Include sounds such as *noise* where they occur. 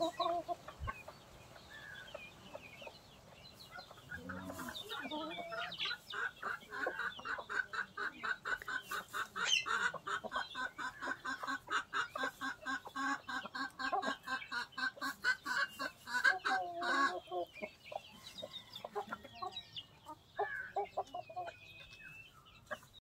Oh, *laughs*